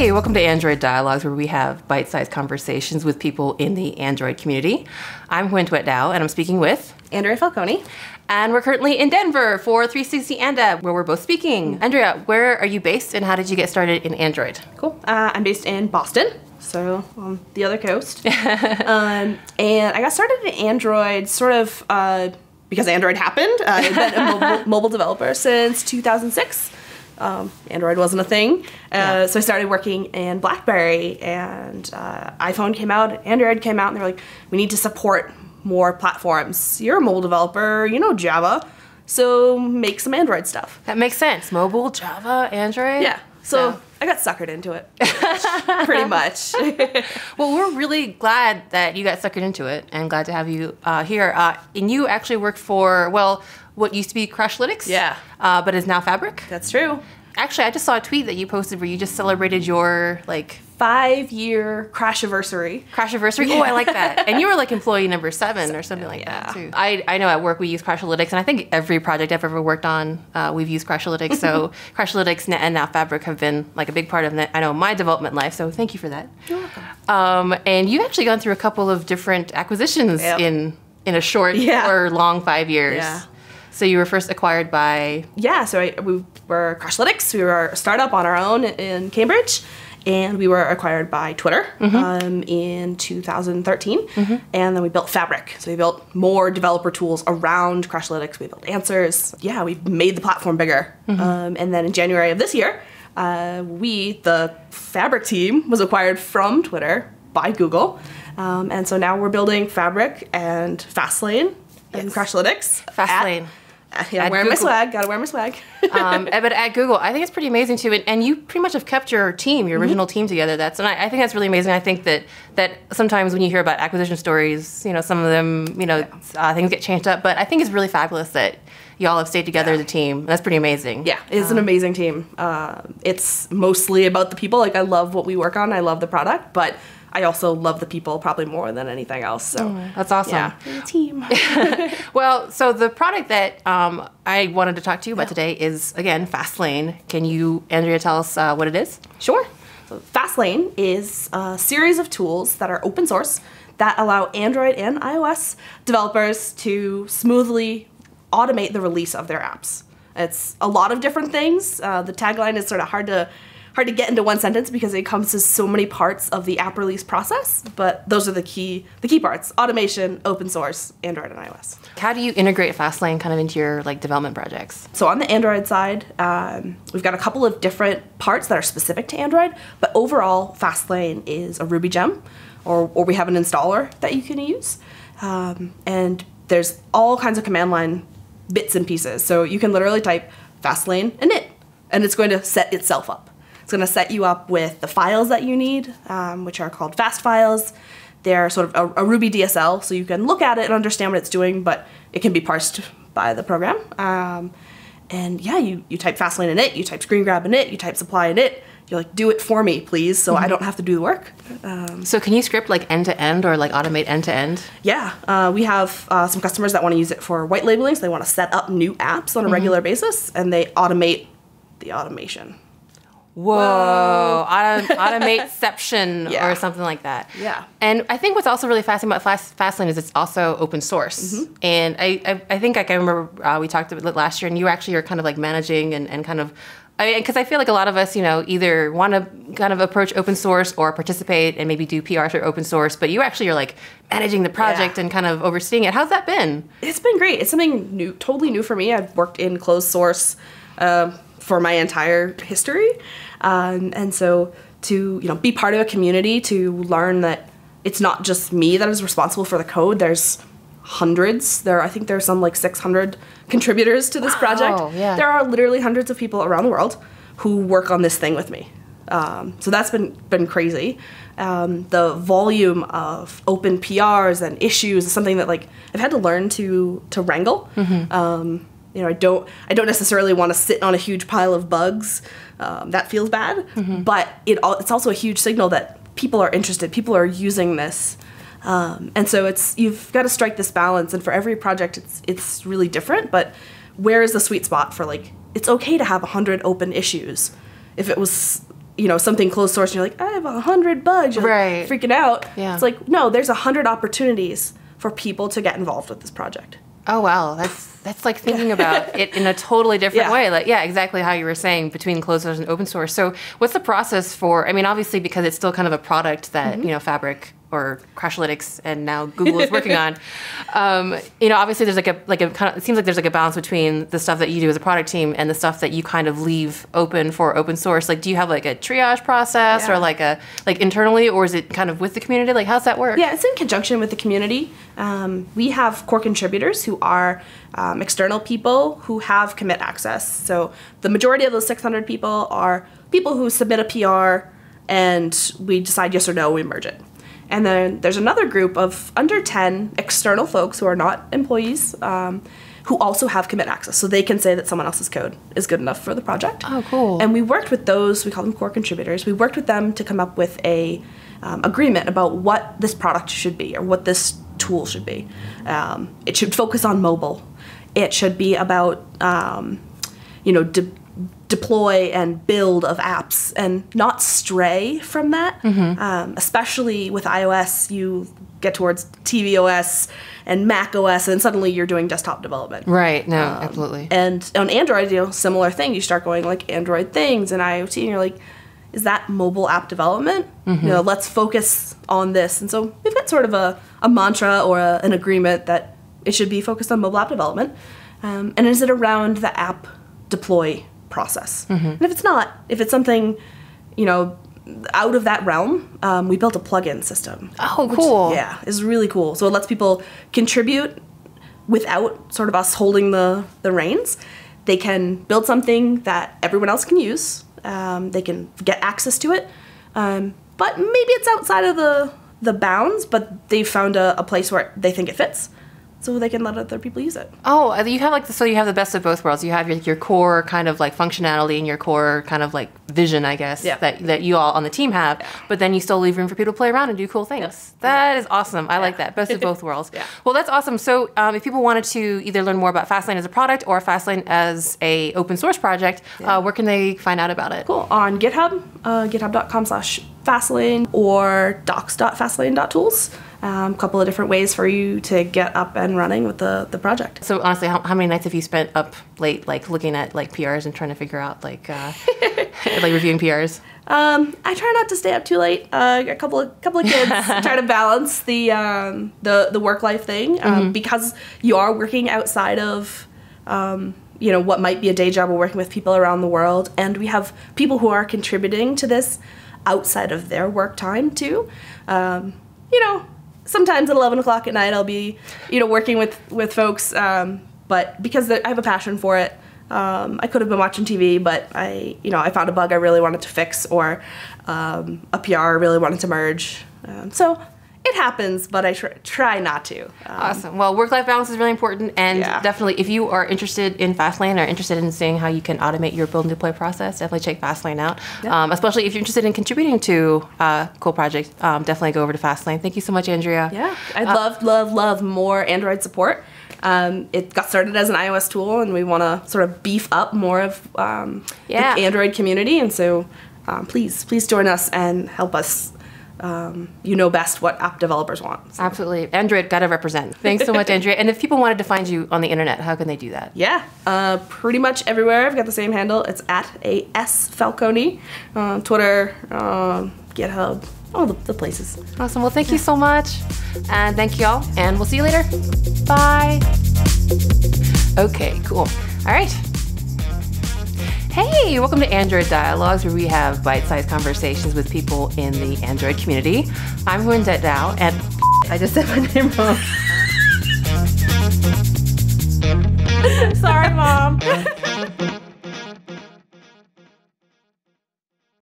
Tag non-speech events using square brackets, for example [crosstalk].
Hey, welcome to Android Dialogs, where we have bite sized conversations with people in the Android community. I'm Tuet Dao, and I'm speaking with Andrea Falcone. And we're currently in Denver for 360 AnDev, where we're both speaking. Andrea, where are you based and how did you get started in Android? Cool. Uh, I'm based in Boston, so on the other coast. [laughs] um, and I got started in Android sort of uh, because Android happened. Uh, I've been a mobile, [laughs] mobile developer since 2006. Um, Android wasn't a thing. Uh, Yeah. So I started working in BlackBerry, and uh, iPhone came out, Android came out, and they were like, we need to support more platforms. You're a mobile developer, you know Java, so make some Android stuff. That makes sense. Mobile, Java, Android? Yeah. So Yeah. I got suckered into it, [laughs] pretty much. [laughs] Well, we're really glad that you got suckered into it and glad to have you uh, here. Uh, and you actually work for, well, what used to be Crashlytics? Yeah. Uh, but is now Fabric? That's true. Actually, I just saw a tweet that you posted where you just celebrated your, like, Five year crash anniversary. Crash anniversary. Oh, I like that. And you were like employee number seven or something like that yeah. too. I, I know at work we use Crashlytics, and I think every project I've ever worked on, uh, we've used Crashlytics. So [laughs] Crashlytics and- and now Fabric have been like a big part of I know my development life. So thank you for that. You're welcome. Um, and you've actually gone through a couple of different acquisitions Yep. in in a short Yeah. or long five years. Yeah. So you were first acquired by Yeah, so I, we were Crashlytics. We were a startup on our own in Cambridge. And we were acquired by Twitter um, in 2013. And then we built Fabric. So we built more developer tools around Crashlytics. We built answers. Yeah, we made the platform bigger. Um, and then in January of this year, uh, we, the Fabric team, was acquired from Twitter by Google. Um, and so now we're building Fabric and Fastlane and Yes. Crashlytics. at- Fastlane. Yeah, wearing my swag. Gotta wear my swag. [laughs] um, but at Google, I think it's pretty amazing too. And, and you pretty much have kept your team, your original team together. That's and I, I think that's really amazing. I think that that sometimes when you hear about acquisition stories, you know, some of them, you know, uh, things get changed up. But I think it's really fabulous that y'all have stayed together as a team. That's pretty amazing. yeah, it's an amazing team. Uh, it's mostly about the people. Like I love what we work on. I love the product, but I also love the people probably more than anything else. So That's awesome. yeah, we're team. [laughs] [laughs] Well, so the product that um, I wanted to talk to you about today is again Fastlane. Can you, Andrea, tell us uh, what it is? Sure. So Fastlane is a series of tools that are open source that allow Android and iOS developers to smoothly automate the release of their apps. It's a lot of different things. Uh, the tagline is sort of hard to hard to get into one sentence because it encompasses so many parts of the app release process. But those are the key the key parts: automation, open source, Android and iOS. How do you integrate Fastlane kind of into your like development projects? So on the Android side, um, we've got a couple of different parts that are specific to Android, but overall, Fastlane is a Ruby gem, or, or we have an installer that you can use. Um, and there's all kinds of command line bits and pieces. So you can literally type Fastlane init, and it's going to set itself up. It's going to set you up with the files that you need, um, which are called Fastfiles. They're sort of a, a Ruby DSL, so you can look at it and understand what it's doing, but it can be parsed by the program. Um, and yeah, you, you type Fastlane init, you type screen grab init, you type supply init. You're like, do it for me, please, so I don't have to do the work. Um, So can you script like end to end or like automate end to end? yeah, uh, we have uh, some customers that want to use it for white labeling, so they want to set up new apps on a regular basis, and they automate the automation. Whoa, Auto, [laughs] automateception Yeah. or something like that. Yeah. And I think what's also really fascinating about Fast, Fastlane is it's also open source. Mm-hmm. And I, I, I think like I remember uh, we talked about it last year, and you actually are kind of like managing and, and kind of. Because I, feel like a lot of us, you know, either want to kind of approach open source or participate and maybe do PR for open source, but you actually are like managing the project Yeah. and kind of overseeing it. How's that been? It's been great. It's something new, totally new for me. I've worked in closed source um, for my entire history, um, and so to you know be part of a community to learn that it's not just me that is responsible for the code. There's hundreds. There, I think there's some like 600 contributors to this project. yeah. There are literally hundreds of people around the world who work on this thing with me. Um, so that's been been crazy. Um, the volume of open PRs and issues is something that like I've had to learn to to wrangle. Um, you know, I don't I don't necessarily want to sit on a huge pile of bugs. Um, that feels bad, but it it's also a huge signal that people are interested. People are using this. Um, and so it's you've got to strike this balance, and for every project, it's it's really different. But where is the sweet spot for like it's okay to have hundred open issues? If it was you know something closed source and you're like i have a hundred bugs you're Right. freaking out Yeah. it's like no there's a hundred opportunities for people to get involved with this project Oh wow, that's that's like thinking about [laughs] it in a totally different Yeah. way. Like yeah, exactly how you were saying between closed source and open source. So what's the process for? I mean, obviously because it's still kind of a product that Mm-hmm. you know Fabric or Crashlytics and now Google is working on. [laughs] Um, you know, obviously there's like a like a kind of it seems like there's like a balance between the stuff that you do as a product team and the stuff that you kind of leave open for open source. Like, do you have like a triage process Yeah. or like a like internally, or is it kind of with the community? Like, how's that work? Yeah, it's in conjunction with the community. Um, we have core contributors who are um, external people who have commit access. So the majority of those 600 people are people who submit a PR and we decide yes or no, we merge it. And then there's another group of under 10 external folks who are not employees um, who also have commit access. So they can say that someone else's code is good enough for the project. Oh, cool. And we worked with those, we call them core contributors. We worked with them to come up with a um, agreement about what this product should be or what this tool should be. Um, it should focus on mobile. It should be about, um, you know, de- deploy and build of apps and not stray from that. Um, especially with iOS, you get towards tvOS and Mac OS, and suddenly you're doing desktop development. Right. No. Um, absolutely. And on Android, you know, similar thing. You start going like Android things and IoT, and you're like, is that mobile app development? You know, let's focus on this. And so we've got sort of a, a mantra or a, an agreement that it should be focused on mobile app development. Um, and is it around the app deploy process? And if it's not, if it's something, you know, out of that realm, um, we built a plugin system. Oh, which, cool. Yeah, is really cool. So it lets people contribute without sort of us holding the, the reins. They can build something that everyone else can use. Um, they can get access to it. Um, but maybe it's outside of the, the bounds, but they found a, a place where they think it fits. So they can let other people use it. Oh, you have like the, so you have the best of both worlds. You have your, your core kind of like functionality and your core kind of like vision, I guess, Yeah. that, that you all on the team have. But then you still leave room for people to play around and do cool things. That is awesome. I like that. Best of both worlds. [laughs] Yeah. Well, that's awesome. So um, if people wanted to either learn more about Fastlane as a product or Fastlane as a open source project, uh, where can they find out about it? Cool. On GitHub, uh, github.com slash fastlane or docs.fastlane.tools. A um, couple of different ways for you to get up and running with the, the project. So honestly, how, how many nights have you spent up late, like looking at like PRs and trying to figure out like, uh, [laughs] like reviewing PRs? Um, I try not to stay up too late. Uh, a couple of couple of kids [laughs] try to balance the um, the the work life thing um, because you are working outside of um, you know what might be a day job or working with people around the world, and we have people who are contributing to this outside of their work time too. Um, you know, sometimes at eleven o'clock at night I'll be you know working with with folks, um, but because I have a passion for it. Um, I could have been watching TV, but I, you know, I found a bug I really wanted to fix, or um, a PR I really wanted to merge. Um, so it happens, but I tr- try not to. Um, Awesome. Well, work-life balance is really important, and Yeah. definitely, if you are interested in Fastlane or interested in seeing how you can automate your build and deploy process, definitely check Fastlane out. Um, especially if you're interested in contributing to uh, cool project, um, definitely go over to Fastlane. Thank you so much, Andrea. yeah, I'd love, love, love more Android support. Um, it got started as an iOS tool, and we want to sort of beef up more of um, Yeah. the Android community. And so, um, please, please join us and help us. Um, you know best what app developers want. So, Absolutely. Android got to represent. Thanks so much, [laughs] Andrea. And if people wanted to find you on the internet, how can they do that? Yeah, uh, pretty much everywhere. I've got the same handle. It's at a s falcone, uh, Twitter, um, GitHub, all the, the places. Awesome. Well, thank you so much. And thank you all. And we'll see you later. Bye. Okay, cool. All right. Hey, welcome to Android Dialogs, where we have bite sized conversations with people in the Android community. I'm Huindet Dao, and [laughs] I just said my name wrong. [laughs] Sorry, Mom. [laughs]